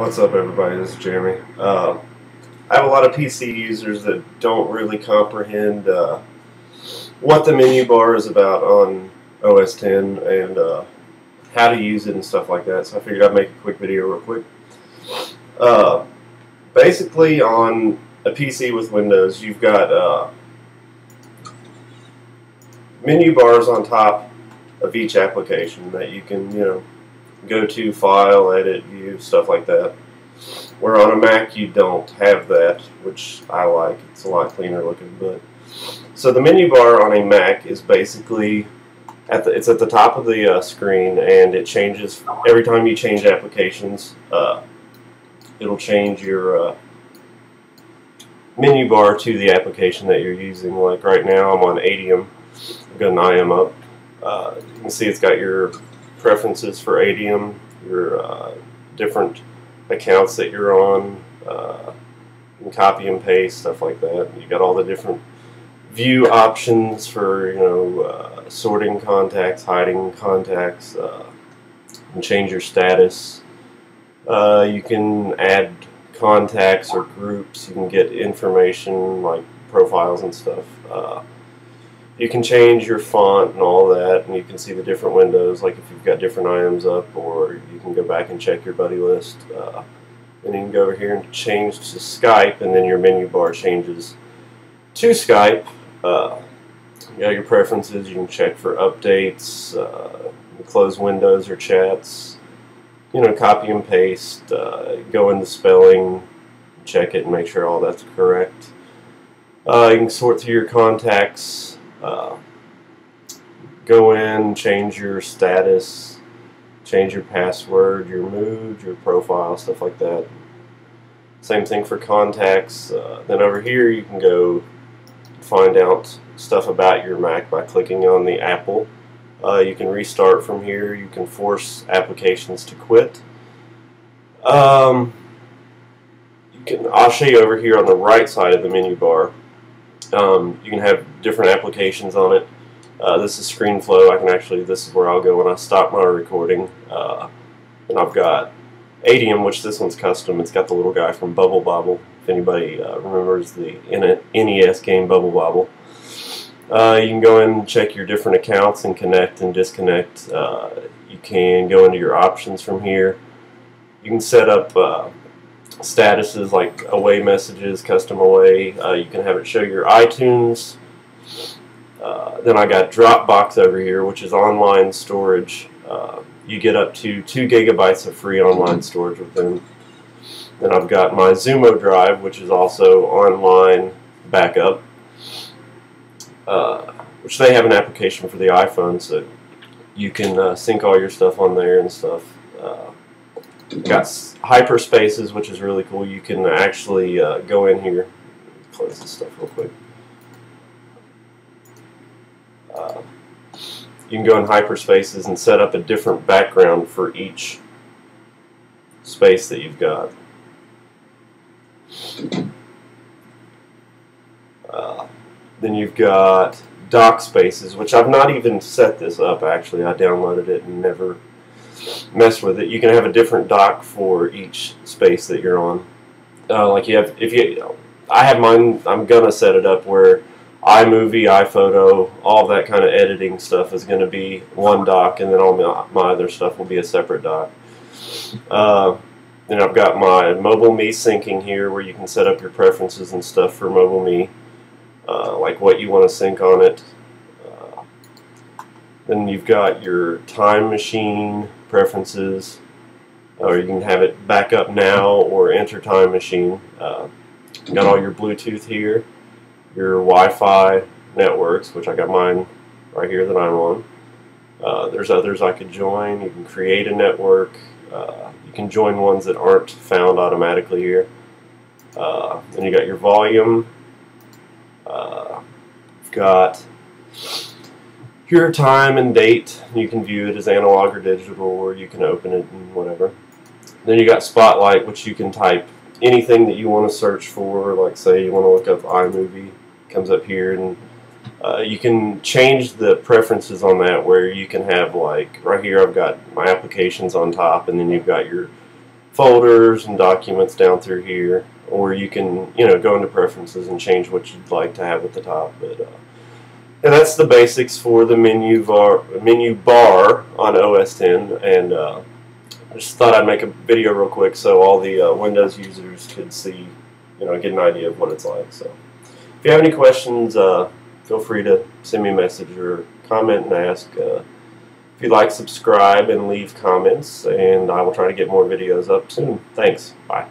What's up, everybody? This is Jeremy. Uh, I have a lot of PC users that don't really comprehend uh, what the menu bar is about on OS X and uh, how to use it and stuff like that. So I figured I'd make a quick video real quick. Uh, basically, on a PC with Windows, you've got uh, menu bars on top of each application that you can, you know, go to, file, edit, view, stuff like that. Where on a Mac you don't have that, which I like. It's a lot cleaner looking. But so the menu bar on a Mac is basically at the it's at the top of the uh, screen, and it changes every time you change applications. Uh, it'll change your uh, menu bar to the application that you're using. Like right now, I'm on Adium. I've got an IM up. Uh, you can see it's got your preferences for Adium, your uh, different accounts that you're on, uh, and copy and paste, stuff like that. You got all the different view options for, you know, uh, sorting contacts, hiding contacts, uh, and change your status. Uh, you can add contacts or groups. You can get information like profiles and stuff. You can change your font and all that, and you can see the different windows, like if you've got different items up, or you can go back and check your buddy list. Uh, and you can go over here and change to Skype, and then your menu bar changes to Skype. Uh, you got your preferences, you can check for updates, uh, close windows or chats, you know, copy and paste, uh, go into spelling, check it and make sure all that's correct. Uh, you can sort through your contacts, uh, go in, change your status, change your password, your mood, your profile, stuff like that. Same thing for contacts. Uh, then over here you can go find out stuff about your Mac by clicking on the Apple. Uh, you can restart from here. You can force applications to quit. Um, you can. I'll show you over here on the right side of the menu bar. Um, you can have different applications on it. Uh, this is ScreenFlow. I can actually, this is where I'll go when I stop my recording. Uh, and I've got Adium, which this one's custom. It's got the little guy from Bubble Bobble, if anybody uh, remembers the NES game Bubble Bobble. Uh, you can go in and check your different accounts and connect and disconnect. Uh, you can go into your options from here. You can set up uh, statuses like away messages, custom away. Uh, you can have it show your iTunes. Uh, then I got Dropbox over here, which is online storage. Uh, you get up to 2 gigabytes of free online storage with them. Then I've got my Zumo Drive, which is also online backup, uh, which they have an application for the iPhone, so you can uh, sync all your stuff on there and stuff. Got hyperspaces, which is really cool. You can actually uh, go in here, close this stuff real quick. Uh, you can go in hyperspaces and set up a different background for each space that you've got. Uh, then you've got dock spaces, which I've not even set this up actually. I downloaded it and never mess with it. You can have a different dock for each space that you're on. Uh, like you have, if you, I have mine. I'm gonna set it up where iMovie, iPhoto, all that kind of editing stuff is going to be one dock, and then all my, my other stuff will be a separate dock. Uh, then I've got my MobileMe syncing here, where you can set up your preferences and stuff for MobileMe, uh, like what you want to sync on it. Uh, then you've got your time machine preferences, or you can have it back up now or enter time machine. Uh, got all your Bluetooth here, your Wi-Fi networks, which I got mine right here that I'm on. Uh, there's others I could join. You can create a network. Uh, you can join ones that aren't found automatically here. Uh, then you got your volume. Uh, you've got your time and date. You can view it as analog or digital, or you can open it and whatever. Then you got Spotlight, which you can type anything that you want to search for. Like say you want to look up iMovie, comes up here, and uh, you can change the preferences on that where you can have like right here I've got my applications on top, and then you've got your folders and documents down through here, or you can you know go into preferences and change what you'd like to have at the top. But uh, and that's the basics for the menu bar menu bar on OS X. And uh, I just thought I'd make a video real quick so all the uh, Windows users could see, you know, get an idea of what it's like. So if you have any questions, uh, feel free to send me a message or comment and ask. Uh, if you like, subscribe and leave comments, and I will try to get more videos up soon. Thanks. Bye.